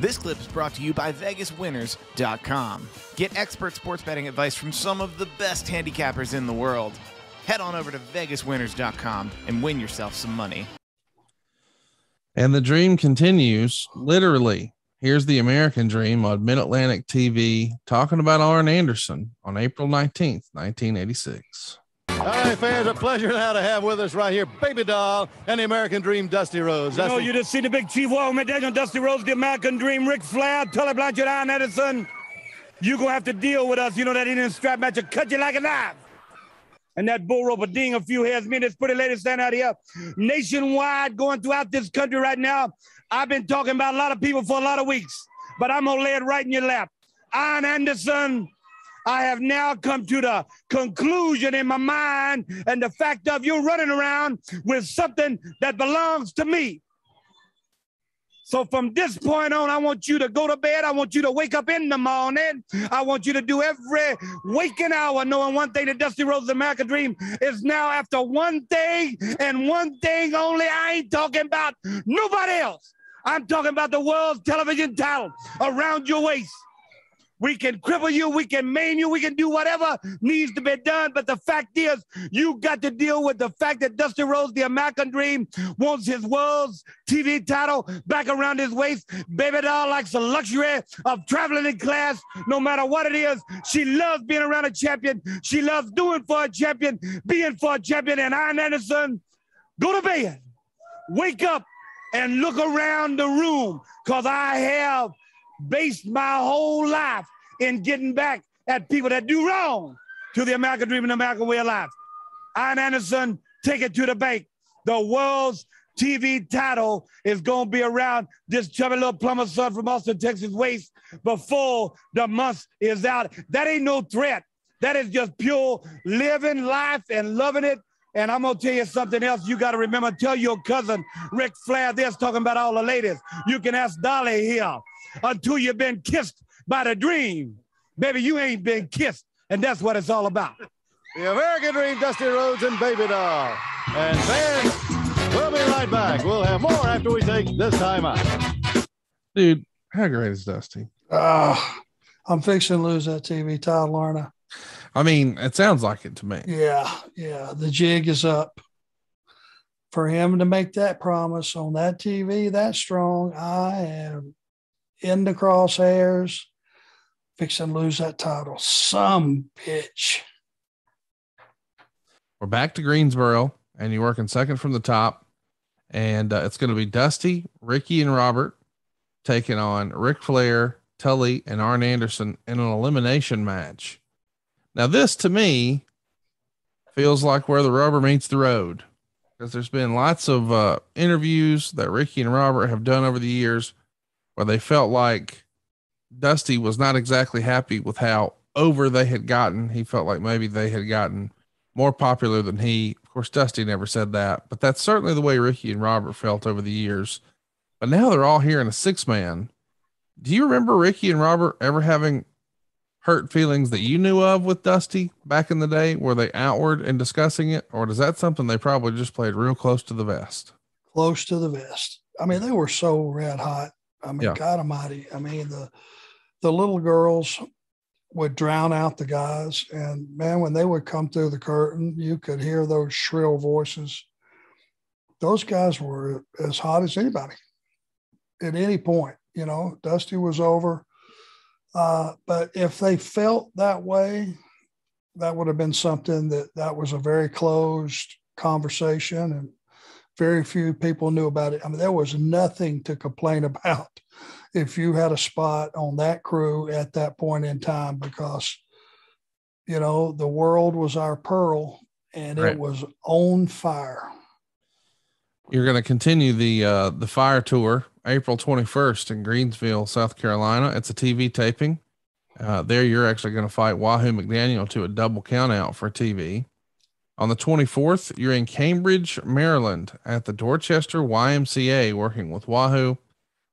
This clip is brought to you by VegasWinners.com. Get expert sports betting advice from some of the best handicappers in the world. Head on over to VegasWinners.com and win yourself some money. And the dream continues literally. Here's the American Dream on Mid Atlantic TV talking about Arn Anderson on April 19th, 1986. All right, fans, a pleasure now to have with us right here, Baby Doll and the American Dream, Dusty Rhodes. You know, you just see the big Chief Wahoo McDaniel, Dusty Rhodes, the American Dream, Ric Flair, Tully Blanchard, Arn Anderson. You're going to have to deal with us. You know that Indian strap match will cut you like a knife. And that bull rope will ding a few hairs. Me and this pretty lady stand out here nationwide going throughout this country right now. I've been talking about a lot of people for a lot of weeks, but I'm going to lay it right in your lap. Arn Anderson, I have now come to the conclusion in my mind and the fact of you running around with something that belongs to me. So from this point on, I want you to go to bed. I want you to wake up in the morning. I want you to do every waking hour knowing one thing, the Dusty Rhodes American Dream is now after one thing and one thing only. I ain't talking about nobody else. I'm talking about the world's television title around your waist. We can cripple you, we can maim you, we can do whatever needs to be done. But the fact is, you got to deal with the fact that Dusty Rhodes, the American Dream, wants his world's TV title back around his waist. Baby doll likes the luxury of traveling in class, no matter what it is. She loves being around a champion. She loves doing for a champion, being for a champion. And Arn Anderson, go to bed, wake up, and look around the room, because I have based my whole life in getting back at people that do wrong to the American dream and American way of life. Arn Anderson, take it to the bank. The world's TV title is going to be around this chubby little plumber son from Austin, Texas waist before the month is out. That ain't no threat. That is just pure living life and loving it. And I'm gonna tell you something else. You got to remember. Tell your cousin Ric Flair this, talking about all the ladies. You can ask Dolly here until you've been kissed by the dream. Baby, you ain't been kissed, and that's what it's all about. The American Dream, Dusty Rhodes and Baby Doll. And fans, we'll be right back. We'll have more after we take this time out. Dude, how great is Dusty? Ah, I'm fixing to lose that TV title, Lorna. I mean, it sounds like it to me. Yeah, yeah. The jig is up. For him to make that promise on that TV that strong, I am in the crosshairs, fixing to lose that title. Some bitch. We're back to Greensboro, and you're working second from the top, and uh, it's going to be Dusty, Ricky, and Robert taking on Ric Flair, Tully, and Arn Anderson in an elimination match. Now, this to me feels like where the rubber meets the road because there's been lots of uh, interviews that Ricky and Robert have done over the years where they felt like Dusty was not exactly happy with how over they had gotten. He felt like maybe they had gotten more popular than he. Of course, Dusty never said that, but that's certainly the way Ricky and Robert felt over the years. But now they're all here in a six man. Do you remember Ricky and Robert ever having hurt feelings that you knew of with Dusty back in the day? Were they outward in discussing it, or is that something they probably just played real close to the vest? Close to the vest. I mean, they were so red hot. I mean, Yeah. God Almighty. I mean, the the little girls would drown out the guys, and man, when they would come through the curtain, you could hear those shrill voices. Those guys were as hot as anybody at any point. You know, Dusty was over. Uh, but if they felt that way, that would have been something that that was a very closed conversation and very few people knew about it. I mean, there was nothing to complain about if you had a spot on that crew at that point in time because, you know, the world was our pearl and Right. it was on fire. You're going to continue the uh, the fire tour April 21st in Greenville, South Carolina. It's a TV taping. Uh, there, you're actually going to fight Wahoo McDaniel to a double count out for TV. On the 24th, you're in Cambridge, Maryland at the Dorchester YMCA working with Wahoo.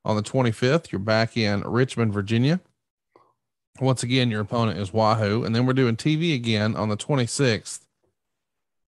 On the 25th, you're back in Richmond, Virginia. Once again, your opponent is Wahoo. And then we're doing TV again on the 26th.